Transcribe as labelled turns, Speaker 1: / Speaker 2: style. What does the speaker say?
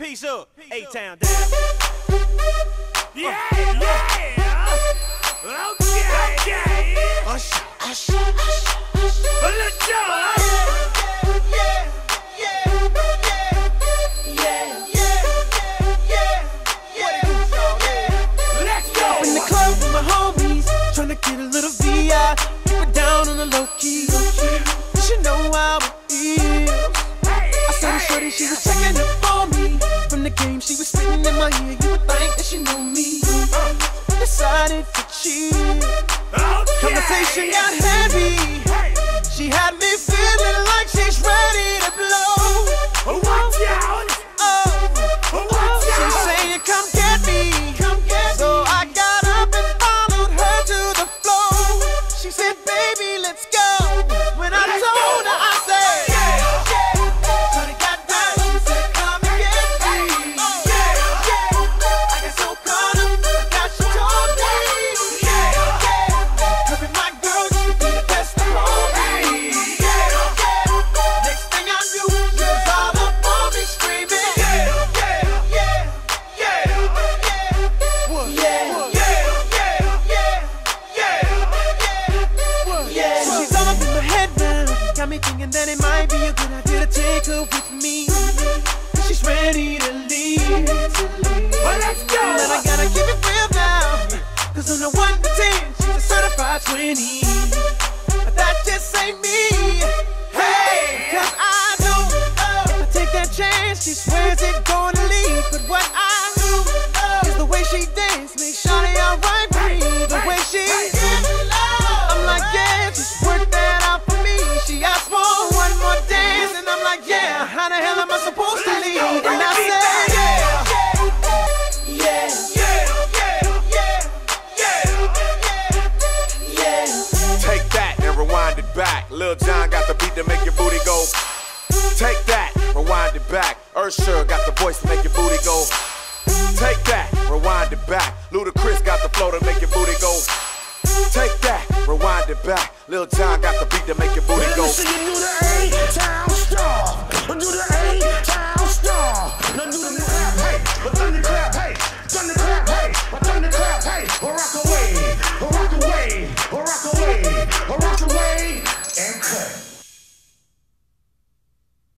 Speaker 1: Peace up, A-Town down.
Speaker 2: Yeah, yeah.
Speaker 1: In my ear. You would think that she knew me. Uh, decided to cheat.
Speaker 2: Okay.
Speaker 1: Conversation got heavy. She had me feeling like she's ready to blow.
Speaker 2: Watch out.
Speaker 1: Oh,
Speaker 2: Watch
Speaker 1: she
Speaker 2: out.
Speaker 1: saying, "Come get me." So I got up and followed her to the floor. She said, "Baby, let's go." When I told Got me thinking that it might be a good idea to take her with me. She's ready to leave.
Speaker 2: Well, let's go.
Speaker 1: But I gotta keep it real now. Cause on the 1 to 10, she's a certified 20. But that just ain't me. Hey! Cause I know oh, if I take that chance, she swears it's gonna leave. But what I know oh, is the way she dance makes Shawty alright Lil Jon got the beat to make your booty go. Take that, rewind it back. Usher got the voice to make your booty go.
Speaker 3: Take that, rewind it back. Ludacris got the flow to make your booty go. Take that, rewind it back. Lil Jon got the beat to make your booty go. So do the A town star, do the A town star. Now do the clap, hey, but thunder clap, hey, thunder clap, hey, but thunder clap, hey, or
Speaker 2: rock
Speaker 3: away,
Speaker 2: or rock away, or rock away, or rock away.